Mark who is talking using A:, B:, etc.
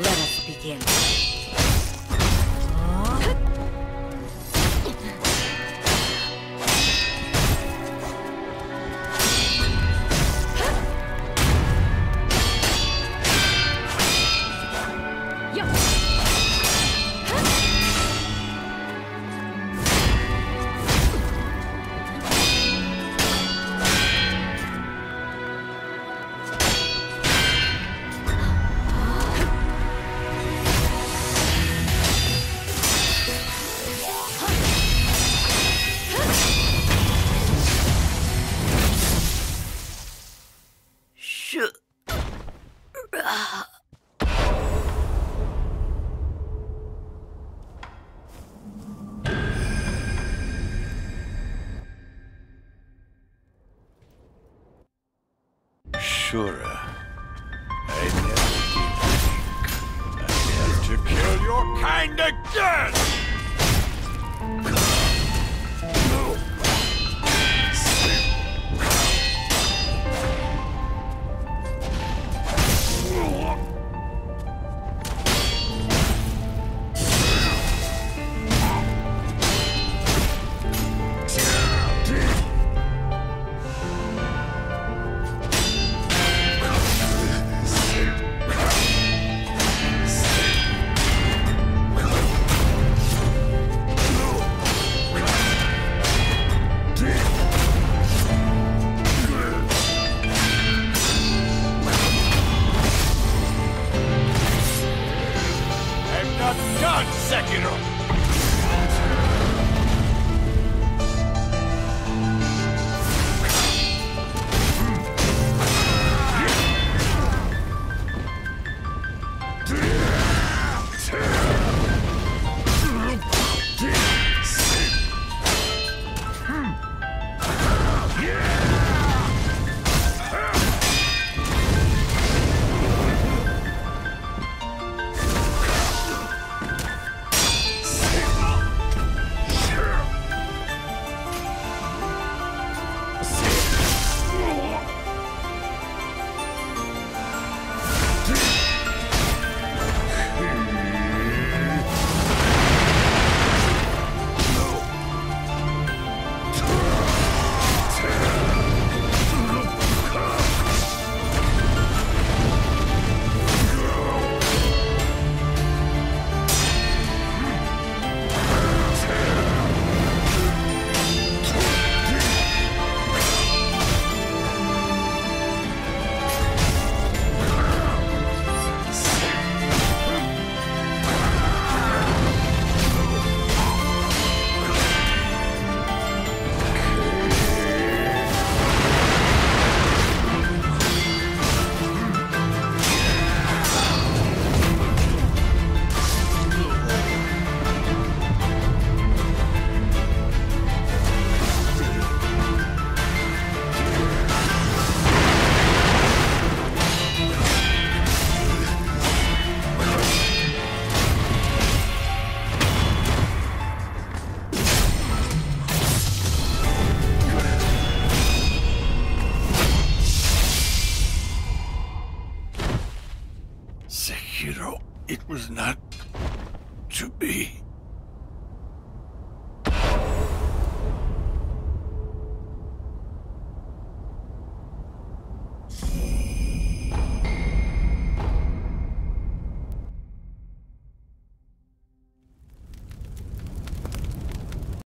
A: Let us begin.
B: Shura, I never did think I'd have to kill your kind again! Done, Sekiro! Sekiro, it was not to be.